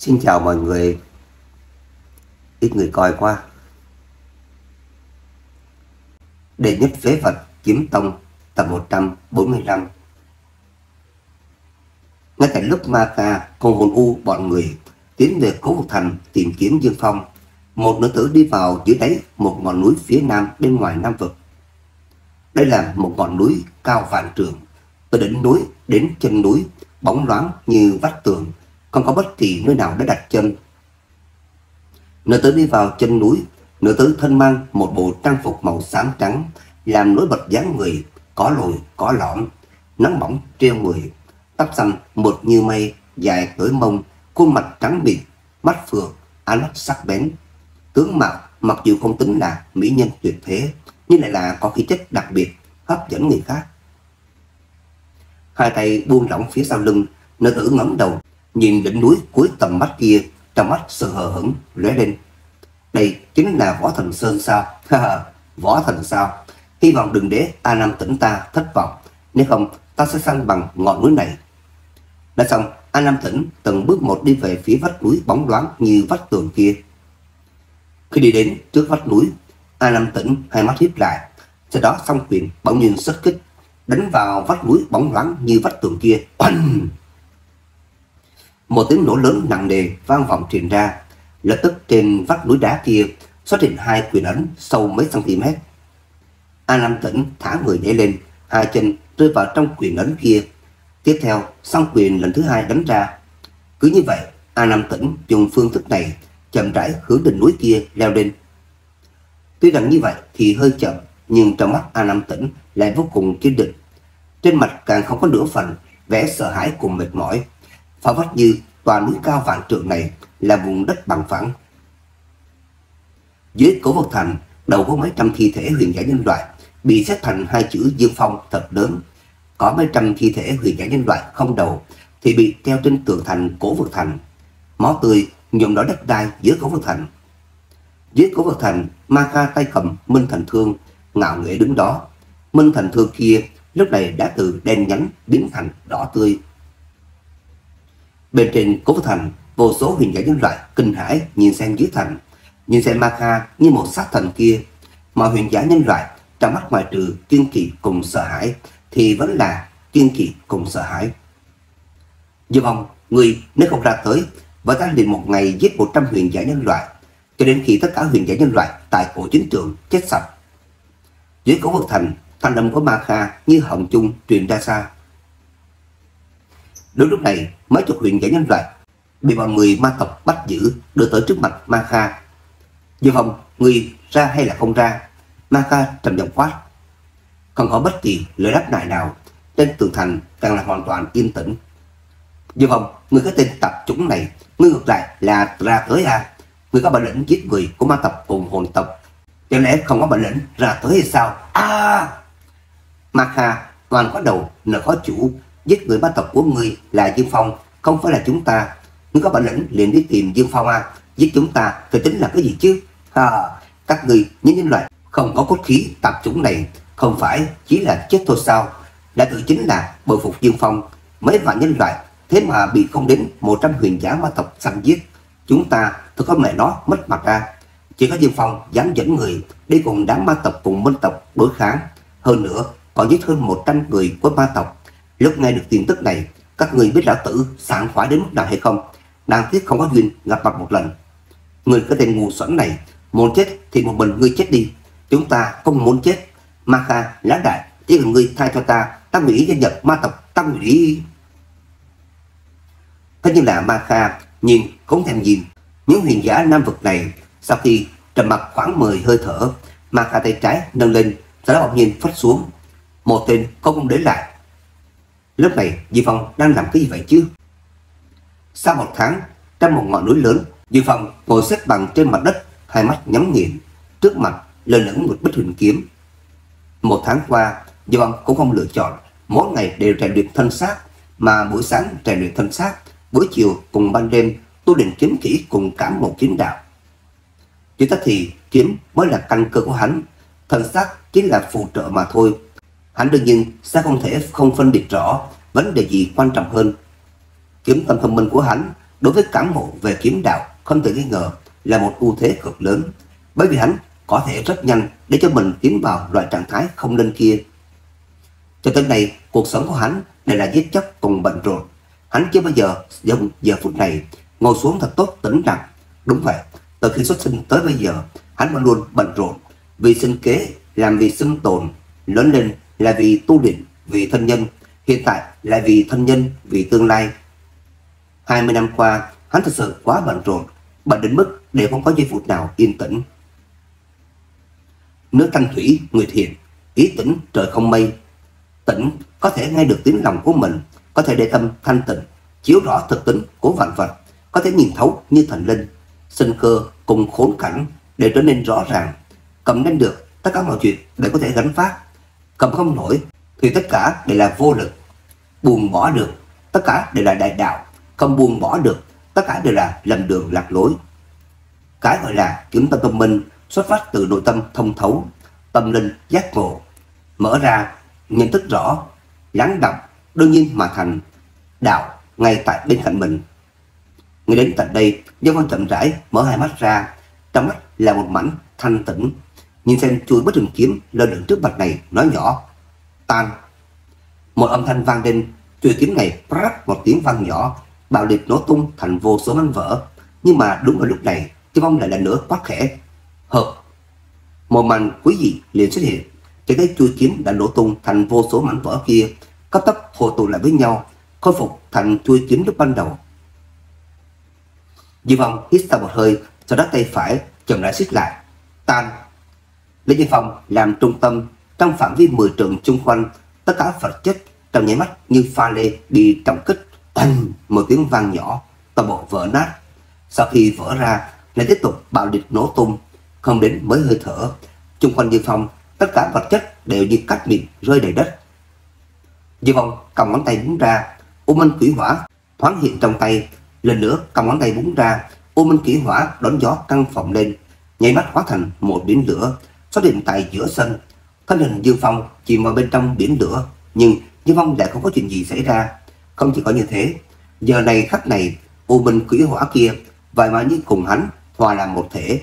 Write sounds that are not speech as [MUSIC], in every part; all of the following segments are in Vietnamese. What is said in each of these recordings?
Xin chào mọi người. Ít người coi qua Đệ nhất phế vật kiếm tông tập 145 Ngay tại lúc Ma Ca cùng hồn U bọn người tiến về cố thành tìm kiếm Dương Phong. Một nữ tử đi vào dưới đáy một ngọn núi phía nam bên ngoài Nam Vực. Đây là một ngọn núi cao vạn trường từ đỉnh núi đến chân núi bóng loáng như vách tường, không có bất kỳ nơi nào để đặt chân. Nữ tử đi vào chân núi, nữ tử thân mang một bộ trang phục màu xám trắng, làm nổi bật dáng người, có lồi, có lõm, nắng bỏng treo người, tóc xanh mượt như mây, dài tới mông, khuôn mặt trắng bịt, mắt phượng, ánh mắt sắc bén. Tướng mạo mặc dù không tính là mỹ nhân tuyệt thế, nhưng lại là có khí chất đặc biệt, hấp dẫn người khác. Hai tay buông lỏng phía sau lưng, nữ tử ngẩng đầu, nhìn đỉnh núi cuối tầm mắt kia, trong mắt sự hờ hững lóe lên. Đây chính là Võ Thần Sơn sao? [LAUGHS] Võ Thần sao? Hy vọng đừng để A Nam tỉnh ta thất vọng, nếu không ta sẽ săn bằng ngọn núi này. Đã xong, A Nam tỉnh từng bước một đi về phía vách núi bóng loáng như vách tường kia. Khi đi đến trước vách núi, A Nam tỉnh hai mắt híp lại, sau đó song quyền bỗng nhiên xuất kích đánh vào vách núi bóng loáng như vách tường kia. Oanh! Một tiếng nổ lớn nặng nề vang vọng truyền ra, lập tức trên vách núi đá kia xuất hiện hai quyền ấn sâu mấy cm. A Nam Tĩnh thả người nhảy lên, hai chân rơi vào trong quyền ấn kia. Tiếp theo, song quyền lần thứ hai đánh ra. Cứ như vậy, A Nam Tĩnh dùng phương thức này chậm rãi hướng đỉnh núi kia leo lên. Tuy rằng như vậy thì hơi chậm, nhưng trong mắt A Nam Tĩnh lại vô cùng kiên định. Trên mặt càng không có nửa phần vẻ sợ hãi cùng mệt mỏi. Phá vách như tòa núi cao vạn trượng này là vùng đất bằng phẳng. Dưới cổ vật thành, đầu có mấy trăm thi thể huyền giả nhân loại bị xếp thành hai chữ Dương Phong thật lớn. Có mấy trăm thi thể huyền giả nhân loại không đầu thì bị treo trên tường thành cổ vực thành. Máu tươi nhuộm đỏ đất đai dưới cổ vực thành. Dưới cổ vực thành, Ma Kha tay cầm Minh Thành Thương ngạo nghễ đứng đó. Minh Thành Thương kia lúc này đã từ đen nhánh biến thành đỏ tươi. Bên trên cố thành, vô số huyền giả nhân loại kinh hãi nhìn sang dưới thành, nhìn xem Ma Kha như một sát thần kia. Mà huyền giả nhân loại trong mắt ngoài trừ kiên kỳ cùng sợ hãi thì vẫn là kiên kỳ cùng sợ hãi. Dù vong, người nếu không ra tới, và ta liền một ngày giết 100 huyền giả nhân loại, cho đến khi tất cả huyền giả nhân loại tại cổ chính trường chết sạch. Dưới cổ vực thành, thanh âm của Ma Kha như hồng chung truyền ra xa. Đúng lúc này, mấy chục huyện giả nhân loại bị bọn người ma tộc bắt giữ đưa tới trước mặt Ma Kha. Dư Phong, người ra hay là không ra? Ma Kha trầm giọng quát. Không có bất kỳ lời đáp lại nào, trên tường thành càng là hoàn toàn yên tĩnh. Dư Phong, người cái tên tập chúng này, ngươi ngược lại là ra tới à? Người có bản lĩnh giết người của ma tộc cùng hồn tộc Chẳng lẽ không có bản lĩnh ra tới hay sao? À! Ma Kha toàn có đầu nợ khó chủ, giết người ba tộc của ngươi là Dương Phong, không phải là chúng ta. Ngươi có bản lĩnh liền đi tìm Dương Phong à, giết chúng ta thì tính là cái gì chứ? À, các ngươi những nhân loại không có cốt khí tập chủng này không phải chỉ là chết thôi sao? Đã tự chính là bồi phục Dương Phong, mấy vạn nhân loại thế mà bị không đến 100 huyền giả ma tộc săn giết. Chúng ta thật có mẹ nó mất mặt ra. Chỉ có Dương Phong dám dẫn người đi cùng đám ma tộc cùng minh tộc đối kháng. Hơn nữa, còn giết hơn 100 người của ma tộc. Lúc nghe được tin tức này, các người biết lão tử sảng khoái đến mức nào hay không? đang tiếc không có duyên gặp mặt một lần. Người có tên ngu xuẩn này, muốn chết thì một mình ngươi chết đi. Chúng ta không muốn chết. Ma Kha, lá đại, chỉ cần ngươi thay cho ta, ta nghĩ gia nhập ma tộc, ta nghĩ... Thế nhưng là Ma Kha nhìn không thèm nhìn những huyền giả nam vực này sau khi trầm mặt khoảng 10 hơi thở Ma Kha tay trái nâng lên sau đó bỗng nhiên phất xuống một tên không không để lại lúc này Di Phong đang làm cái gì vậy chứ? Sau một tháng, trong một ngọn núi lớn Di Phong ngồi xếp bằng trên mặt đất, hai mắt nhắm nghiền. Trước mặt, lơ lửng một bích huyền kiếm. Một tháng qua Di Phong cũng không lựa chọn. Mỗi ngày đều rèn luyện thân xác, mà buổi sáng rèn luyện thân xác. Buổi chiều cùng ban đêm, tu luyện kiếm kỹ cùng cả một kiếm đạo. Chỉ tất thì, kiếm mới là căn cơ của hắn. Thân xác chính là phụ trợ mà thôi hắn đương nhiên sẽ không thể không phân biệt rõ vấn đề gì quan trọng hơn kiếm tâm thông minh của hắn đối với cảm ngộ về kiếm đạo không thể nghi ngờ là một ưu thế cực lớn, bởi vì hắn có thể rất nhanh để cho mình tiến vào loại trạng thái không linh kia. Cho tới nay, cuộc sống của hắn đều là giết chóc cùng bận rộn. Hắn chưa bao giờ giống giờ phút này ngồi xuống thật tốt tĩnh lặng. Đúng vậy, từ khi xuất sinh tới bây giờ, hắn vẫn luôn bận rộn vì sinh kế, làm vì sinh tồn, lớn lên là vì tu định, vì thân nhân, hiện tại là vì thân nhân, vì tương lai. 20 năm qua, hắn thật sự quá bận rộn, bận đến mức đều không có giây phút nào yên tĩnh. Nước thanh thủy, người thiện, ý tĩnh trời không mây. Tĩnh có thể nghe được tiếng lòng của mình, có thể để tâm thanh tịnh, chiếu rõ thực tính của vạn vật, có thể nhìn thấu như thần linh, sinh cơ cùng khốn cảnh để trở nên rõ ràng, cầm nên được tất cả mọi chuyện để có thể gánh phát, cầm không nổi thì tất cả đều là vô lực, buông bỏ được tất cả đều là đại đạo, không buông bỏ được tất cả đều là lầm đường lạc lối. Cái gọi là kiếm tâm tâm minh xuất phát từ nội tâm thông thấu, tâm linh giác ngộ, mở ra, nhận thức rõ, lắng đọng đương nhiên mà thành đạo ngay tại bên cạnh mình. Người đến tận đây, do con chậm rãi mở hai mắt ra, trong mắt là một mảnh thanh tĩnh, nhìn xem chuôi bất trường kiếm lơ lửng trước mặt này nói nhỏ, tan. Một âm thanh vang lên, chuôi kiếm này rắc một tiếng vang nhỏ, bạo liệt nổ tung thành vô số mảnh vỡ. Nhưng mà đúng vào lúc này, Tiêu Phong lại lần nữa quát khẽ, hợp. Một màn quý dị liền xuất hiện, chỉ thấy chuôi kiếm đã nổ tung thành vô số mảnh vỡ kia, cấp tốc hồ tụ lại với nhau, khôi phục thành chuôi kiếm lúc ban đầu. di vong hít sâu một hơi, sau đó tay phải chậm rãi siết lại, tan lý Diệp Phong làm trung tâm, trong phạm vi 10 trường chung quanh, tất cả vật chất trong nháy mắt như pha lê bị trọng kích, oanh một tiếng vang nhỏ, toàn bộ vỡ nát. Sau khi vỡ ra, lại tiếp tục bạo liệt nổ tung, không đến mới hơi thở. Chung quanh Diệp Phong, tất cả vật chất đều như cắt miệng rơi đầy đất. Diệp Phong cầm ngón tay búng ra, U Minh Quỷ Hỏa thoáng hiện trong tay, lần nữa cầm ngón tay búng ra, U Minh Quỷ Hỏa đón gió căng phòng lên, nháy mắt hóa thành một biển lửa xuất hiện tại giữa sân. Thân hình Dương Phong chìm vào bên trong biển lửa, nhưng Dương Phong lại không có chuyện gì xảy ra. Không chỉ có như thế, giờ này khắc này, U Minh Quỷ Hỏa kia vậy mà như cùng hắn hòa làm một thể,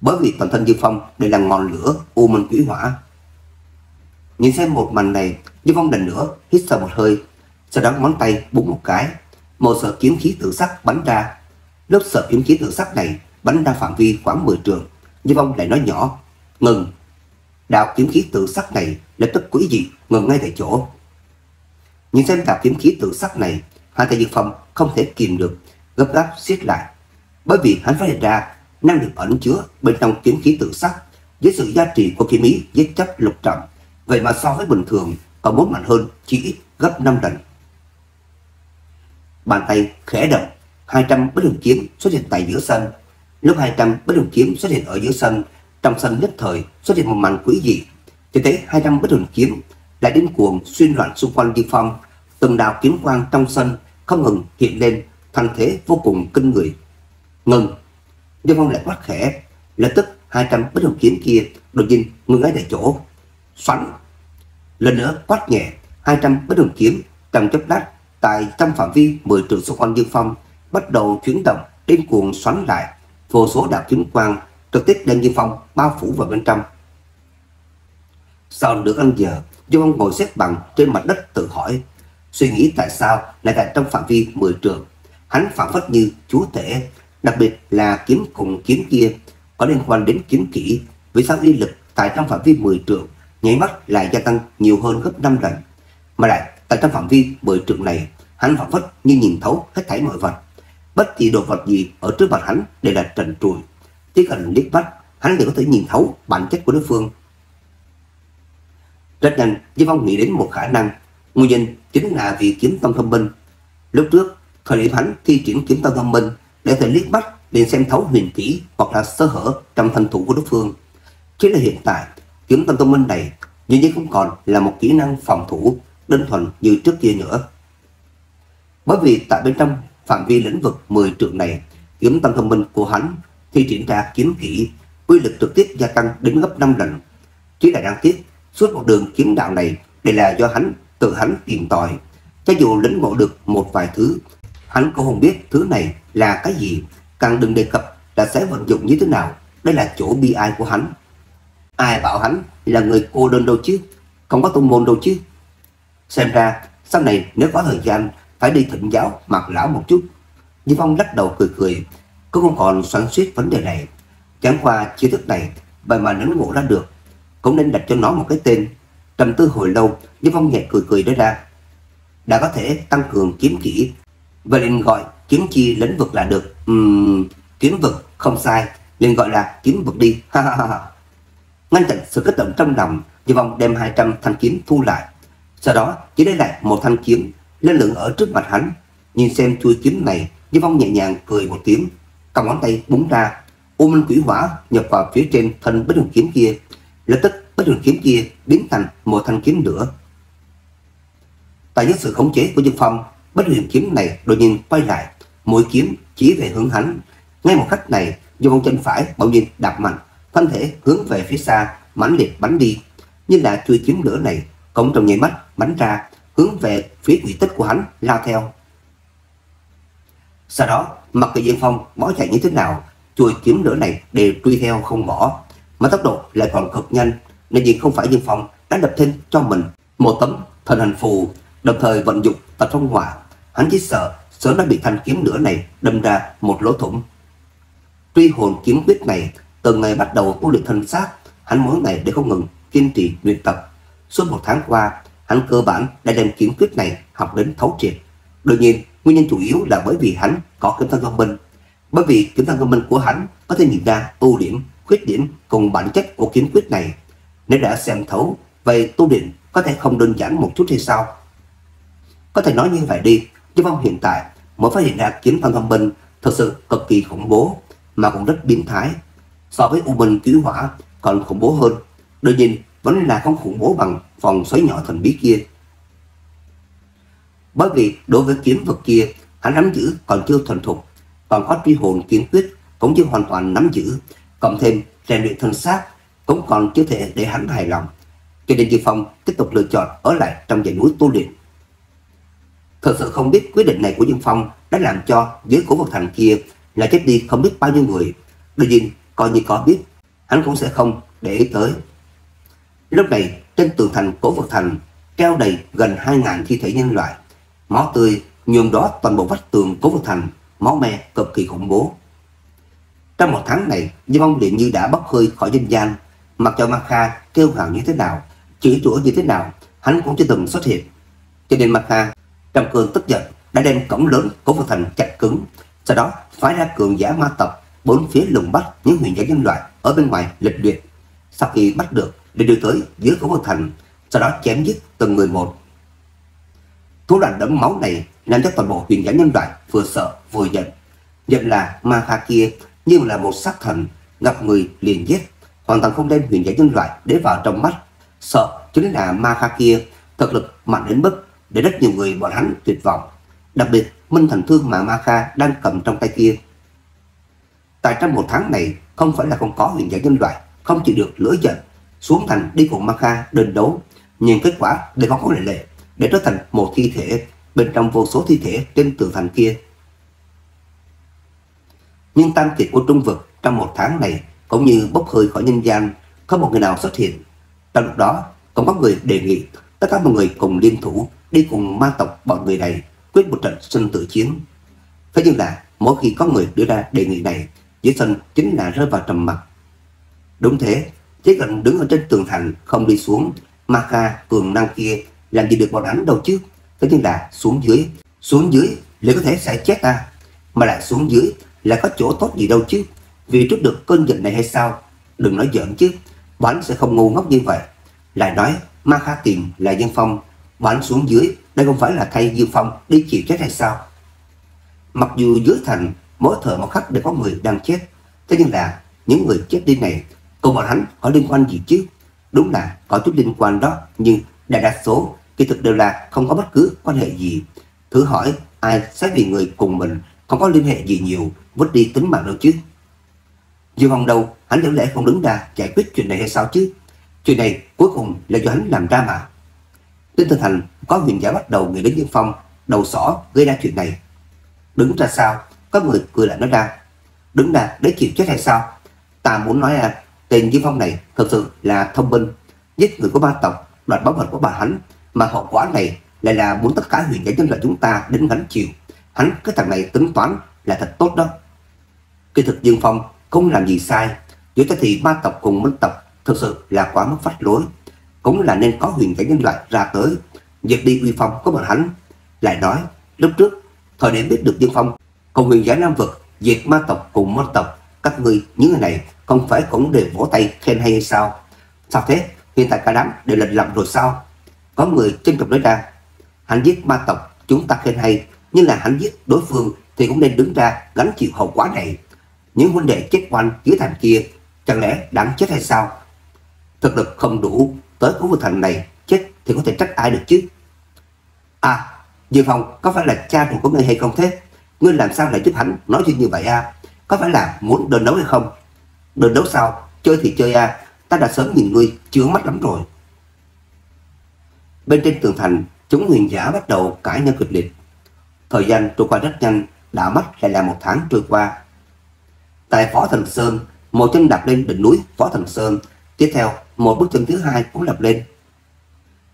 bởi vì toàn thân Dương Phong đều là ngọn lửa U Minh Quỷ Hỏa. Nhìn xem một màn này, Dương Phong lần nữa hít sâu một hơi, sau đó ngón tay búng một cái, một sợi kiếm khí tự sắc bắn ra. Lớp sợi kiếm khí tự sắc này bắn ra phạm vi khoảng 10 trường, Dương Phong lại nói nhỏ, ngừng. Đạo kiếm khí tự sắc này lập tức quý dị ngừng ngay tại chỗ. Nhìn xem đạo kiếm khí tự sắc này, hai tay Dược Phong không thể kìm được, gấp gáp siết lại. Bởi vì hắn phát hiện ra năng lực ẩn chứa bên trong kiếm khí tự sắc với sự giá trị của kiếm ý giết chấp lục trọng vậy mà so với bình thường còn muốn mạnh hơn chỉ ít gấp 5 lần bàn tay khẽ động 200 bất đường kiếm xuất hiện tại giữa sân lúc 200 bất đường kiếm xuất hiện ở giữa sân trong sân nhất thời xuất hiện một màn quỷ dị. Chỉ thấy 200 bất hồn kiếm lại đến cuồng xuyên loạn xung quanh Dương Phong. Từng đạo kiếm quang trong sân không ngừng hiện lên thành thế vô cùng kinh người. Ngừng. Dương Phong lại quát khẽ. Lập tức 200 bất đồng kiếm kia đột nhiên ngừng ngay tại chỗ. Xoắn. Lần nữa quát nhẹ 200 bất đồng kiếm trong chốc lát tại trong phạm vi 10 trường xung quanh Dương Phong bắt đầu chuyển động đến cuồng xoắn lại. Vô số đạo kiếm quang trực tiếp đem Dương Phong bao phủ vào bên trong. Sau được ăn giờ Dương Phong ngồi xếp bằng trên mặt đất tự hỏi, suy nghĩ tại sao lại tại trong phạm vi 10 trường. Hắn phản phất như chúa tể, đặc biệt là kiếm cùng kiếm kia có liên quan đến kiếm kỹ. Vì sao uy lực tại trong phạm vi 10 trường nháy mắt lại gia tăng nhiều hơn gấp 5 lần? Mà lại, tại trong phạm vi 10 trường này, hắn phản phất như nhìn thấu hết thảy mọi vật. Bất kỳ đồ vật gì ở trước mặt hắn đều là trần trùi chỉ cần liếc mắt hắn đều có thể nhìn thấu bản chất của đối phương rất nhanh Di Phong nghĩ đến một khả năng nguyên nhân chính là vì kiếm tâm thông minh lúc trước thời điểm hắn thi triển kiếm tâm thông minh để thể liếc mắt liền xem thấu huyền kỹ hoặc là sơ hở trong thành thủ của đối phương. Chứ là hiện tại, kiếm tâm thông minh này dường như không còn là một kỹ năng phòng thủ đơn thuần như trước kia nữa. Bởi vì tại bên trong phạm vi lĩnh vực 10 trường này, kiếm tâm thông minh của hắn khi triển ra kiếm kỹ, uy lực trực tiếp gia tăng đến gấp 5 lần. Chỉ là đáng tiếc, suốt một đường kiếm đạo này đều là do hắn tự hắn tìm tòi. Cho dù lĩnh ngộ được một vài thứ, Hắn cũng không biết thứ này là cái gì, càng đừng đề cập là sẽ vận dụng như thế nào. Đây là chỗ bi ai của hắn. Ai bảo hắn là người cô đơn đâu chứ, không có tôn môn đâu chứ. Xem ra sau này nếu có thời gian phải đi thịnh giáo mặc lão một chút. Như Phong lắc đầu cười cười, cũng không còn xoắn suýt vấn đề này. Chẳng qua chiêu thức này vậy mà nếu ngộ ra được, cũng nên đặt cho nó một cái tên. Trầm tư hồi lâu, Di Phong nhẹ cười cười nói ra. Đã có thể tăng cường kiếm kỹ, vậy nên gọi kiếm chi lĩnh vực là được. Uhm, kiếm vực không sai, liền gọi là kiếm vực đi. [LAUGHS] Ha ha ha. Ngăn chặn sự kích động trong lòng, Di Phong đem 200 thanh kiếm thu lại. Sau đó chỉ để lại một thanh kiếm lên lượng ở trước mặt hắn. Nhìn xem chui kiếm này, Di Phong nhẹ nhàng cười một tiếng, cầm ngón tay búng ra, U Minh Quỷ Hỏa nhập vào phía trên thân bất đường kiếm kia, lập tức bất đường kiếm kia biến thành một thanh kiếm lửa. Tại dưới sự khống chế của Dương Phong, bất đường kiếm này đột nhiên quay lại, mũi kiếm chỉ về hướng hắn. Ngay một khắc này, Dương Phong chân phải bỗng nhiên đạp mạnh, thân thể hướng về phía xa, mãnh liệt bắn đi. Nhưng là chuôi kiếm lửa này cũng trong nháy mắt bắn ra, hướng về phía quỷ tích của hắn lao theo. Sau đó, mặc kệ diên Phong bỏ chạy như thế nào, chuôi kiếm lửa này đều truy theo không bỏ, mà tốc độ lại còn cực nhanh, nên vì không phải diên Phong đã đập thêm cho mình một tấm thần hành phù, đồng thời vận dụng tập phong hỏa. Hắn chỉ sợ sớm đã bị thanh kiếm lửa này đâm ra một lỗ thủng. Truy hồn kiếm quyết này từ ngày bắt đầu tu luyện thân xác, hắn mỗi ngày để không ngừng kiên trì luyện tập. Suốt một tháng qua, hắn cơ bản đã đem kiếm quyết này học đến thấu triệt. Đương nhiên, nguyên nhân chủ yếu là bởi vì hắn có kiếm thân thông minh. Bởi vì kiếm thân thông minh của hắn có thể nhìn ra ưu điểm, khuyết điểm cùng bản chất của kiếm quyết này. Nếu đã xem thấu, vậy tu luyện có thể không đơn giản một chút hay sao? Có thể nói như vậy đi, chứ phong hiện tại mới phát hiện ra kiếm thân thông minh thật sự cực kỳ khủng bố mà cũng rất biến thái. So với U Minh Cứu Hỏa còn khủng bố hơn. Đương nhiên vẫn là không khủng bố bằng vòng xoáy nhỏ thần bí kia. Bởi vì đối với kiếm vật kia, hắn nắm giữ còn chưa thuần thục, còn có truy hồn kiên quyết cũng chưa hoàn toàn nắm giữ, cộng thêm rèn luyện thân xác cũng còn chưa thể để hắn hài lòng. Cho nên Diệp Phong tiếp tục lựa chọn ở lại trong dãy núi tu luyện. Thật sự không biết quyết định này của Dương Phong đã làm cho dưới cổ vực thành kia là chết đi không biết bao nhiêu người. Đương nhiên, coi như có biết, hắn cũng sẽ không để ý tới. Lúc này, trên tường thành cổ vực thành treo đầy gần 2.000 thi thể nhân loại. Máu tươi nhường đó toàn bộ vách tường cố Vô thành, máu me cực kỳ khủng bố. Trong một tháng này, Diêm Ông Điện như đã bốc hơi khỏi dân gian, mặc cho Ma Kha kêu gào như thế nào, chửi rủa như thế nào, hắn cũng chưa từng xuất hiện. Cho nên Ma Kha trong cơn tức giận đã đem cổng lớn của Vô thành chặt cứng, sau đó phái ra cường giả ma tộc bốn phía lùng bắt những huyền giả nhân loại ở bên ngoài lịch luyện. Sau khi bắt được, để đưa tới dưới của Vô thành, sau đó chém giết từng người một Thủ đoạn đẫm máu này làm cho toàn bộ huyền giả nhân loại vừa sợ vừa giận. Giận là ma kha kia như là một sát thần, gặp người liền giết, hoàn toàn không đem huyền giả nhân loại để vào trong mắt. Sợ chính là ma kha kia thực lực mạnh đến mức để rất nhiều người bọn hắn tuyệt vọng. Đặc biệt Minh Thần Thương mà Ma Kha đang cầm trong tay kia. Tại trong một tháng này không phải là không có huyền giả nhân loại không chịu được lửa giận xuống thành đi cùng Ma Kha đơn đấu nhưng kết quả đều không có lệ lệ để trở thành một thi thể bên trong vô số thi thể trên tường thành kia. Nhưng tăng kiệt của trung vực trong một tháng này cũng như bốc hơi khỏi nhân gian, không một người nào xuất hiện. Trong lúc đó, còn có người đề nghị tất cả mọi người cùng liên thủ đi cùng ma tộc bọn người này quyết một trận sinh tử chiến. Thế nhưng là mỗi khi có người đưa ra đề nghị này, dưới sân chính là rơi vào trầm mặc. Đúng thế, chỉ cần đứng ở trên tường thành không đi xuống, ma kha cường năng kia làm gì được bọn hắn đâu chứ. Thế nhưng là xuống dưới, xuống dưới liệu có thể sẽ chết ta. Mà lại xuống dưới là có chỗ tốt gì đâu chứ. Vì trước được cơn dịch này hay sao? Đừng nói giỡn chứ, bản sẽ không ngu ngốc như vậy. Lại nói, Ma Kha Tiền là Dương Phong, bản xuống dưới, đây không phải là thay Dương Phong đi chịu chết hay sao? Mặc dù dưới thành, mỗi thợ một khắc đều có người đang chết, thế nhưng là những người chết đi này, cùng bọn hắn có liên quan gì chứ? Đúng là có chút liên quan đó, nhưng đại đa số kỳ thực đều là không có bất cứ quan hệ gì. Thử hỏi ai sẽ vì người cùng mình không có liên hệ gì nhiều vứt đi tính mạng đâu chứ. Dương Hồng đâu, hắn chẳng lẽ không đứng ra giải quyết chuyện này hay sao chứ? Chuyện này cuối cùng là do hắn làm ra mà. Tinh Thần thành có huyền giả bắt đầu nghĩ đến Dương Phong, đầu sỏ gây ra chuyện này. Đứng ra sao? Có người cười lại nói ra. Đứng ra để chịu chết hay sao? Ta muốn nói à, tên Dương Phong này thật sự là thông minh, giết người của ba tộc, đoạt báu vật của bà hắn, mà hậu quả này lại là muốn tất cả huyền giả nhân loại chúng ta đến gánh chịu. Hắn cái thằng này tính toán là thật tốt đó. Kỳ thực Dương Phong không làm gì sai, giữa cho thì ba tộc cùng minh tộc thực sự là quá mất phát lối, cũng là nên có huyền giả nhân loại ra tới, diệt đi uy phong của bọn hắn. Lại nói, lúc trước, thời điểm biết được Dương Phong cùng huyền giả Nam Vực diệt ma tộc cùng minh tộc, các ngươi những người này không phải cũng đều vỗ tay khen hay hay sao? Sao thế? Hiện tại cả đám đều lệch lầm rồi sao? Có người chân trọng nói ra, hắn giết ma tộc, chúng ta khen hay, nhưng là hắn giết đối phương thì cũng nên đứng ra gánh chịu hậu quả này. Những huynh đệ chết quanh dưới thành kia, chẳng lẽ đáng chết hay sao? Thực lực không đủ, tới khu vực thành này chết thì có thể trách ai được chứ? À, Dương Phong có phải là cha ruột của ngươi hay không thế? Ngươi làm sao lại giúp hắn nói chuyện như vậy à? Có phải là muốn đơn đấu hay không? Đơn đấu sao? Chơi thì chơi à? Ta đã sớm nhìn ngươi chướng mắt lắm rồi. Bên trên tường thành, chúng huyền giả bắt đầu cãi nhau kịch liệt. Thời gian trôi qua rất nhanh, đã mất lại là một tháng trôi qua. Tại Phó Thần Sơn, một chân đạp lên đỉnh núi Phó Thần Sơn, tiếp theo một bước chân thứ hai cũng đạp lên.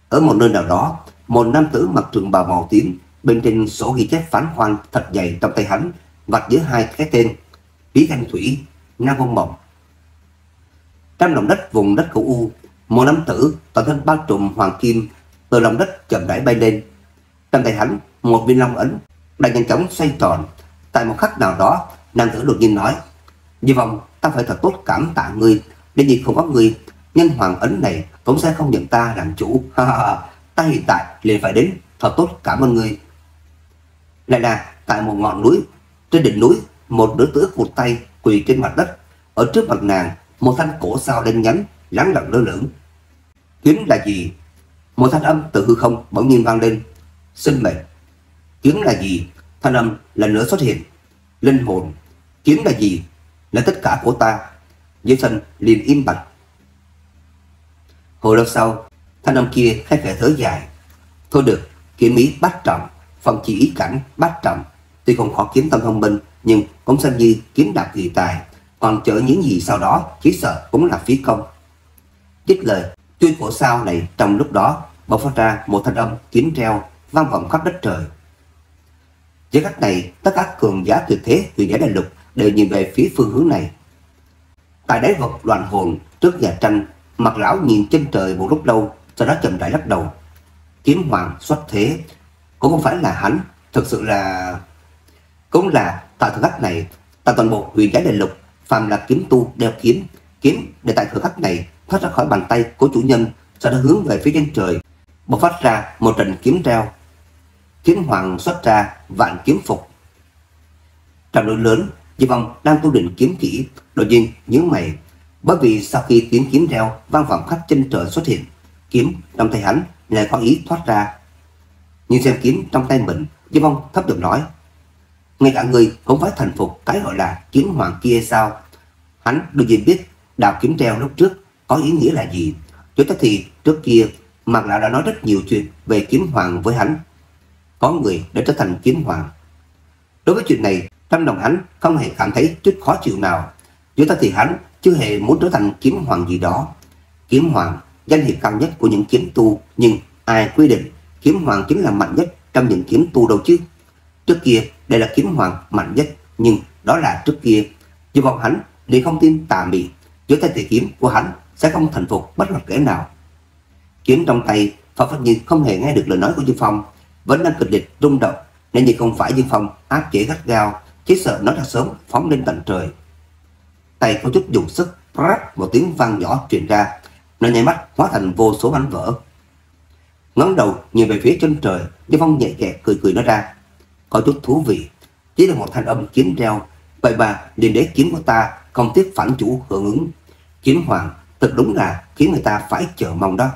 Ở một nơi nào đó, một nam tử mặc trường bào màu tím, bên trên sổ ghi chép phán hoan thật dày trong tay hắn, vạch giữa hai cái tên Lý Thanh Thủy, Nam Vong Mộng. Trong lòng đất vùng đất cửu U, một nam tử toàn thân bao trùm hoàng kim từ lòng đất chậm rãi bay lên. Trong tay hắn, một viên long ấn đang nhanh chóng xoay tròn. Tại một khắc nào đó, nam tử đột nhiên nói, Như vọng, ta phải thật tốt cảm tạ ngươi, để vì không có ngươi, nhân hoàng ấn này cũng sẽ không nhận ta làm chủ. [LAUGHS] ta hiện tại liền phải đến, thật tốt cảm ơn ngươi. Lại là tại một ngọn núi, trên đỉnh núi, một đứa tử một tay quỳ trên mặt đất, ở trước mặt nàng, một thanh cổ sao đen nhánh, lắng lặng lơ lửng. Kiếm là gì? Một thanh âm từ hư không bỗng nhiên vang lên. Sinh mệnh. Kiếm là gì? Thanh âm lần nữa xuất hiện. Linh hồn. Kiếm là gì? Là tất cả của ta. Dưới sân liền im bặt. Hồi lâu sau, thanh âm kia khẽ khẽ thở dài. Thôi được, kiếm ý bát trọng, phong chỉ ý cảnh bát trọng. Tuy không khó kiếm tâm thông minh, nhưng cũng xem như kiếm đạt kỳ tài. Còn chở những gì sau đó, chỉ sợ cũng là phí công. Dứt lời, tuy cổ sao này trong lúc đó bộc phát ra một thanh âm kiếm treo vang vọng khắp đất trời. Với cách này, tất cả cường giả tuyệt thế huyền giả đại lục đều nhìn về phía phương hướng này. Tại đáy vật đoàn hồn trước nhà tranh, mặt lão nhìn trên trời một lúc lâu, sau đó chậm rãi lắc đầu. Kiếm hoàng xuất thế, cũng không phải là hắn, thực sự là... Cũng là tại thời khắc này, tại toàn bộ huyền giả đại lục, phàm là kiếm tu đeo kiếm, kiếm để tại thời khắc này thoát ra khỏi bàn tay của chủ nhân, sau đó hướng về phía chân trời, bộc phát ra một trận kiếm treo. Kiếm hoàng xuất ra vạn kiếm phục. Trong đội lớn, Di Vong đang tu định kiếm kỹ, đột nhiên nhớ mày, bởi vì sau khi tiếng kiếm reo vang vọng khắp chân trời xuất hiện, kiếm trong tay hắn lại có ý thoát ra. Nhưng xem kiếm trong tay mình, Di Vong thấp giọng nói, ngay cả người cũng phải thành phục cái gọi là kiếm hoàng kia sao? Hắn đương nhiên biết đạo kiếm treo lúc trước có ý nghĩa là gì. Cho tới thì trước kia Mạc Lão đã nói rất nhiều chuyện về kiếm hoàng với hắn. Có người đã trở thành kiếm hoàng. Đối với chuyện này, trong lòng hắn không hề cảm thấy chút khó chịu nào. Cho tới thì hắn chưa hề muốn trở thành kiếm hoàng gì đó. Kiếm hoàng, danh hiệu cao nhất của những kiếm tu, nhưng ai quy định kiếm hoàng chính là mạnh nhất trong những kiếm tu đâu chứ. Trước kia đây là kiếm hoàng mạnh nhất, nhưng đó là trước kia. Dù bọn hắn liền không tin tà mị, dưới tay thì kiếm của hắn sẽ không thành phục bất luận kẻ nào. Kiếm trong tay, Phạm Phát Nhiên không hề nghe được lời nói của Dương Phong, vẫn đang kịch liệt rung động, nên như không phải Dương Phong áp chế gắt gao, chỉ sợ nó đã sớm phóng lên tận trời. Tay có chút dùng sức, rắc một tiếng vang nhỏ truyền ra, nó nhảy mắt hóa thành vô số mảnh vỡ. Ngón đầu nhìn về phía chân trời, Dương Phong nhẹ nhẹ cười cười nói ra, có chút thú vị, chỉ là một thanh âm kiếm reo, vậy bà liền đế kiếm của ta công tiếc phản chủ hưởng ứng Chiến hoàng, thật đúng là khiến người ta phải chờ mong đó.